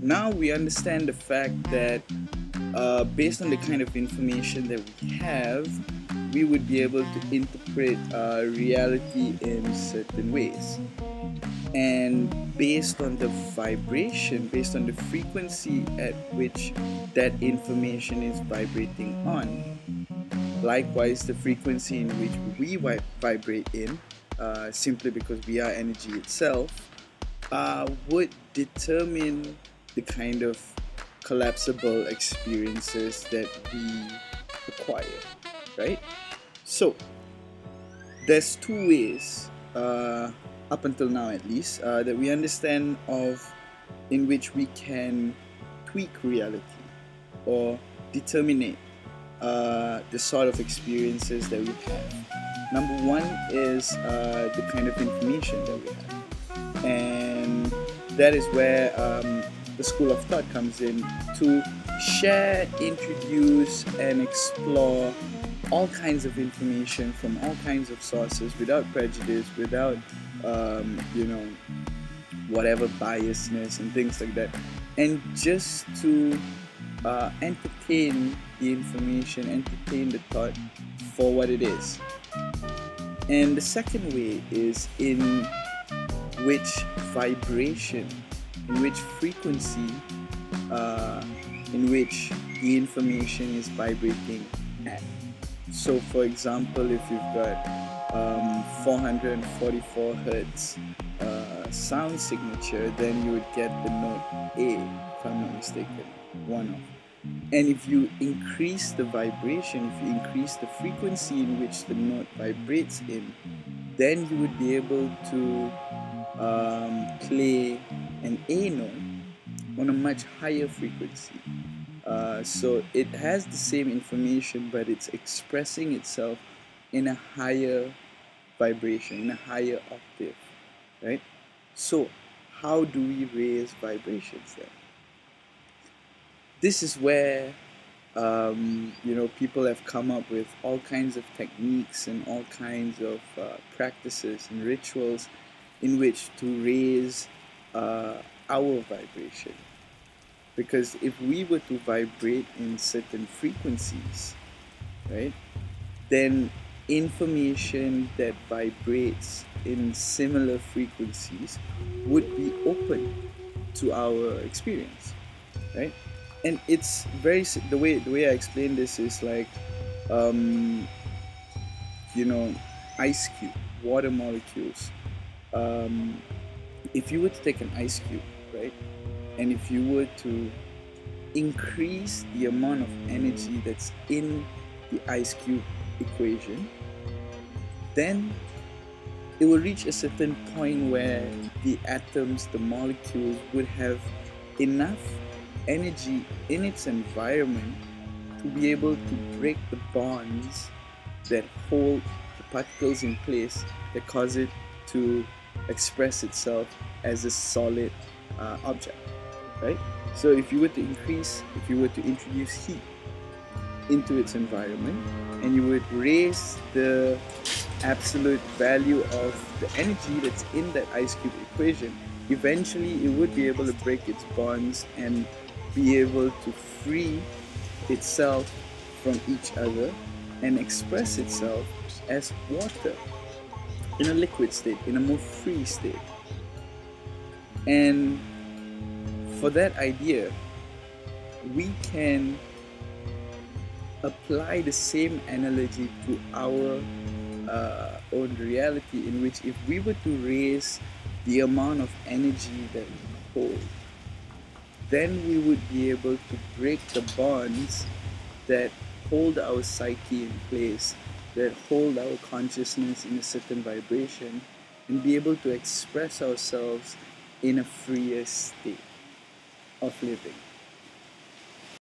now we understand the fact that uh, based on the kind of information that we have, we would be able to interpret uh, reality in certain ways. And based on the vibration, based on the frequency at which that information is vibrating on, likewise, the frequency in which we vibrate in, uh, simply because we are energy itself, uh, would determine the kind of collapsible experiences that we acquire, right? So, there's two ways, uh, up until now at least, uh, that we understand of in which we can tweak reality or determine uh, the sort of experiences that we have. Number one is uh, the kind of information that we have, and that is where um, the school of thought comes in to share, introduce, and explore all kinds of information from all kinds of sources without prejudice, without, um, you know, whatever biasness and things like that. And just to uh, entertain the information, entertain the thought for what it is. And the second way is in which vibration in which frequency uh, in which the information is vibrating at. So, for example, if you've got um, 444 hertz uh, sound signature, then you would get the note A, if I'm not mistaken, one of. And if you increase the vibration, if you increase the frequency in which the note vibrates in, then you would be able to um, play an A note on a much higher frequency. Uh, so it has the same information, but it's expressing itself in a higher vibration, in a higher octave, right? So, how do we raise vibrations then? This is where um, you know people have come up with all kinds of techniques and all kinds of uh, practices and rituals in which to raise uh, our vibration. Because if we were to vibrate in certain frequencies, right, then information that vibrates in similar frequencies would be open to our experience, right? And it's very the way the way I explain this is like, um, you know, ice cube, water molecules. Um, if you were to take an ice cube, right, and if you were to increase the amount of energy that's in the ice cube equation, then it will reach a certain point where the atoms, the molecules, would have enough energy in its environment to be able to break the bonds that hold the particles in place that cause it to express itself as a solid uh, object, right? So if you were to increase, if you were to introduce heat into its environment, and you would raise the absolute value of the energy that's in that ice cube equation, eventually it would be able to break its bonds and be able to free itself from each other and express itself as water in a liquid state, in a more free state. And for that idea, we can apply the same analogy to our uh, own reality, in which if we were to raise the amount of energy that we hold, then we would be able to break the bonds that hold our psyche in place that hold our consciousness in a certain vibration and be able to express ourselves in a freer state of living.